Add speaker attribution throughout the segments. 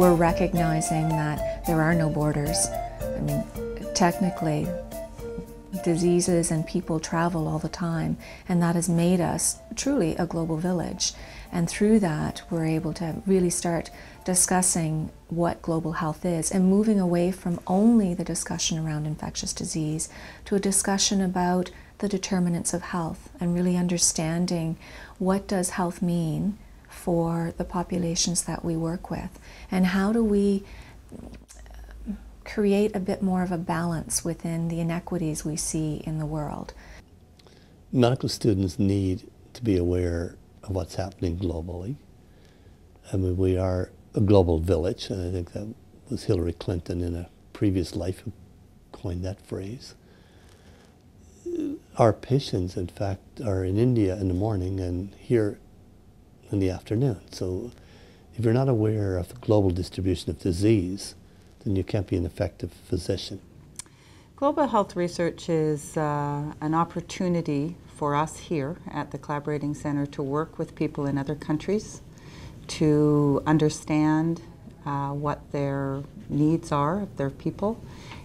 Speaker 1: we're recognizing that there are no borders. I mean, technically, diseases and people travel all the time, and that has made us truly a global village. And through that, we're able to really start discussing what global health is and moving away from only the discussion around infectious disease to a discussion about the determinants of health and really understanding what does health mean for the populations that we work with? And how do we create a bit more of a balance within the inequities we see in the world?
Speaker 2: Medical students need to be aware of what's happening globally. I mean, we are a global village, and I think that was Hillary Clinton in a previous life who coined that phrase. Our patients, in fact, are in India in the morning and here in the afternoon. So if you're not aware of the global distribution of disease, then you can't be an effective physician.
Speaker 3: Global health research is uh, an opportunity for us here at the Collaborating Center to work with people in other countries to understand uh, what their needs are of their people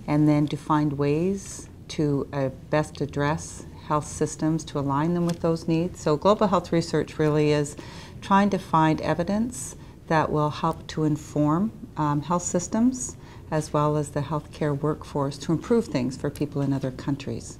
Speaker 3: and then to find ways to uh, best address health systems to align them with those needs. So global health research really is trying to find evidence that will help to inform um, health systems as well as the healthcare workforce to improve things for people in other countries.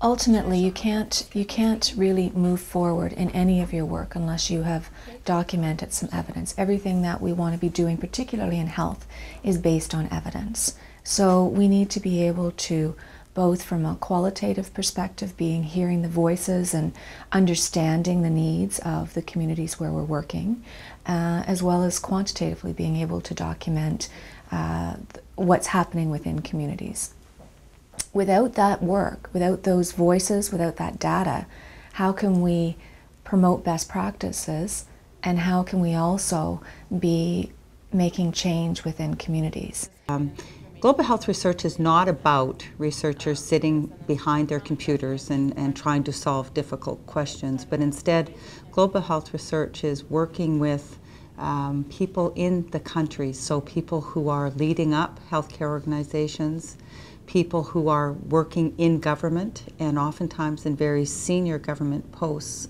Speaker 1: Ultimately, you can't, you can't really move forward in any of your work unless you have documented some evidence. Everything that we want to be doing, particularly in health, is based on evidence. So we need to be able to both from a qualitative perspective, being hearing the voices and understanding the needs of the communities where we're working, uh, as well as quantitatively being able to document uh, what's happening within communities. Without that work, without those voices, without that data, how can we promote best practices and how can we also be making change within communities? Um,
Speaker 3: Global health research is not about researchers sitting behind their computers and, and trying to solve difficult questions, but instead, global health research is working with um, people in the country, so people who are leading up healthcare organizations, people who are working in government and oftentimes in very senior government posts,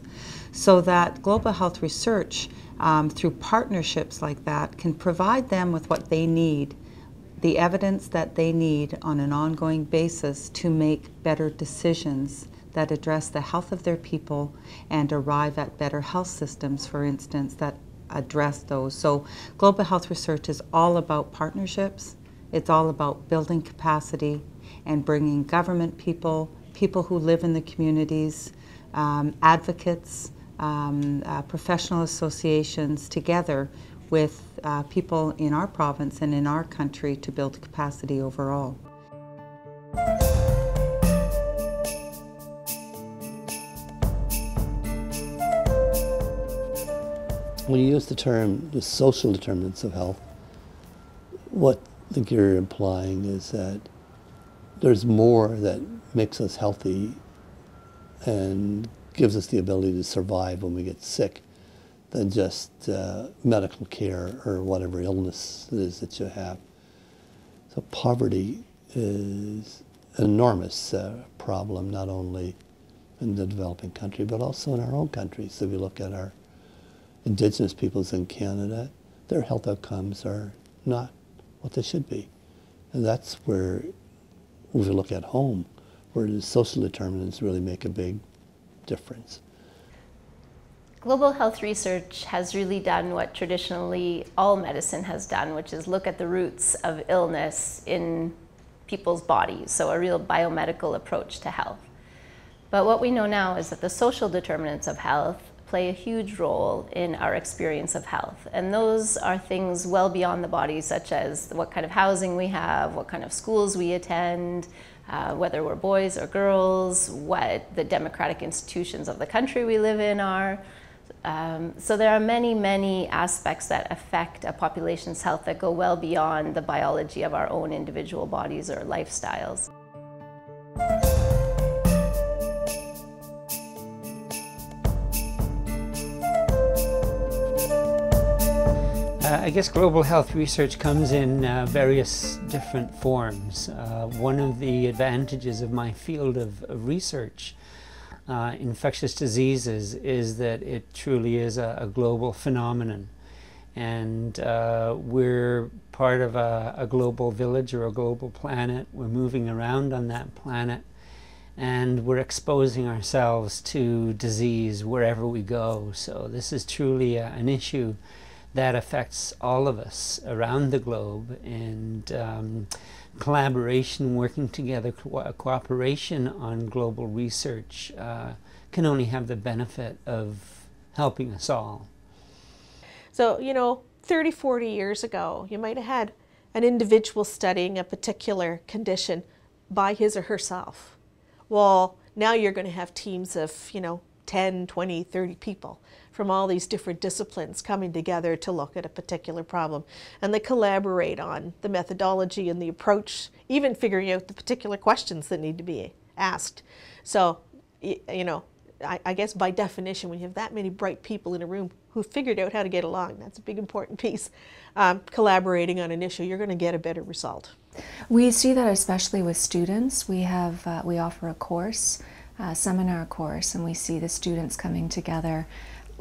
Speaker 3: so that global health research, um, through partnerships like that, can provide them with what they need the evidence that they need on an ongoing basis to make better decisions that address the health of their people and arrive at better health systems, for instance, that address those. So global health research is all about partnerships. It's all about building capacity and bringing government people, people who live in the communities, um, advocates, um, uh, professional associations together with uh, people in our province and in our country to build capacity overall.
Speaker 2: When you use the term the social determinants of health, what I think you're implying is that there's more that makes us healthy and gives us the ability to survive when we get sick than just uh, medical care or whatever illness it is that you have. So poverty is an enormous uh, problem, not only in the developing country, but also in our own country. So if you look at our indigenous peoples in Canada, their health outcomes are not what they should be. And that's where, we look at home, where the social determinants really make a big difference.
Speaker 4: Global health research has really done what traditionally all medicine has done, which is look at the roots of illness in people's bodies, so a real biomedical approach to health. But what we know now is that the social determinants of health play a huge role in our experience of health. And those are things well beyond the body, such as what kind of housing we have, what kind of schools we attend, uh, whether we're boys or girls, what the democratic institutions of the country we live in are. Um, so there are many, many aspects that affect a population's health that go well beyond the biology of our own individual bodies or lifestyles.
Speaker 5: I guess global health research comes in uh, various different forms. Uh, one of the advantages of my field of, of research, uh, infectious diseases, is that it truly is a, a global phenomenon. And uh, we're part of a, a global village or a global planet. We're moving around on that planet and we're exposing ourselves to disease wherever we go. So this is truly a, an issue that affects all of us around the globe and um, collaboration, working together, co cooperation on global research uh, can only have the benefit of helping us all.
Speaker 6: So, you know, 30, 40 years ago, you might have had an individual studying a particular condition by his or herself. Well, now you're going to have teams of, you know, 10, 20, 30 people from all these different disciplines coming together to look at a particular problem. And they collaborate on the methodology and the approach, even figuring out the particular questions that need to be asked. So, you know, I, I guess by definition, when you have that many bright people in a room who figured out how to get along, that's a big important piece, um, collaborating on an issue, you're going to get a better result.
Speaker 1: We see that especially with students. We have uh, we offer a course, a seminar course, and we see the students coming together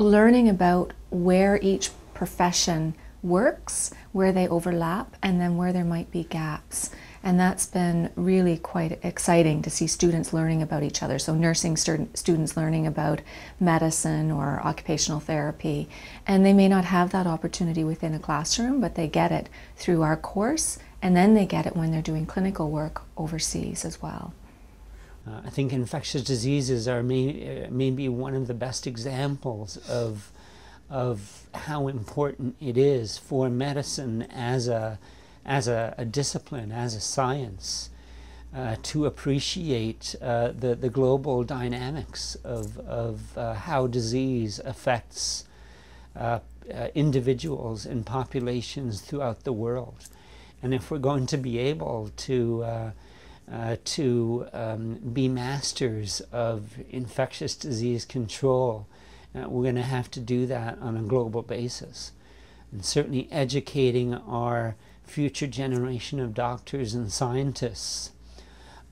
Speaker 1: learning about where each profession works, where they overlap, and then where there might be gaps. And that's been really quite exciting to see students learning about each other. So, nursing students learning about medicine or occupational therapy. And they may not have that opportunity within a classroom, but they get it through our course, and then they get it when they're doing clinical work overseas as well.
Speaker 5: Uh, I think infectious diseases are may, uh, maybe one of the best examples of, of how important it is for medicine as a, as a, a discipline, as a science, uh, to appreciate uh, the, the global dynamics of, of uh, how disease affects uh, individuals and populations throughout the world. And if we're going to be able to uh, to um, be masters of infectious disease control. Uh, we're going to have to do that on a global basis. And certainly educating our future generation of doctors and scientists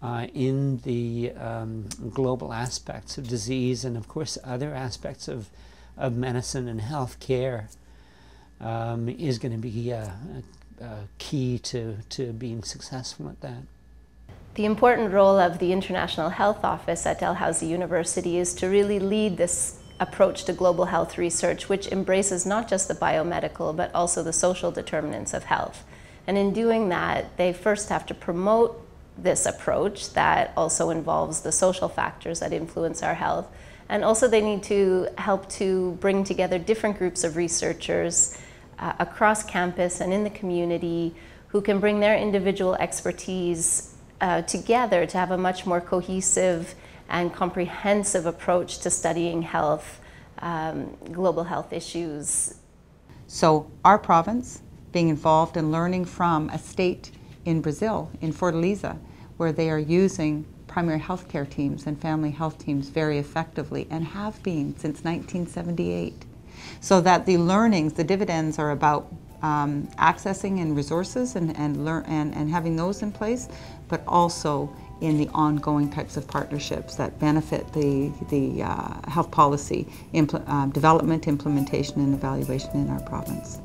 Speaker 5: uh, in the um, global aspects of disease and, of course, other aspects of, of medicine and health care um, is going to be a, a, a key to, to being successful at that.
Speaker 4: The important role of the International Health Office at Dalhousie University is to really lead this approach to global health research, which embraces not just the biomedical, but also the social determinants of health. And in doing that, they first have to promote this approach that also involves the social factors that influence our health. And also they need to help to bring together different groups of researchers uh, across campus and in the community who can bring their individual expertise uh, together to have a much more cohesive and comprehensive approach to studying health, um, global health issues.
Speaker 3: So our province, being involved in learning from a state in Brazil, in Fortaleza, where they are using primary health care teams and family health teams very effectively and have been since 1978. So that the learnings, the dividends are about um, accessing and resources and, and, learn, and, and having those in place, but also in the ongoing types of partnerships that benefit the, the uh, health policy impl uh, development, implementation, and evaluation in our province.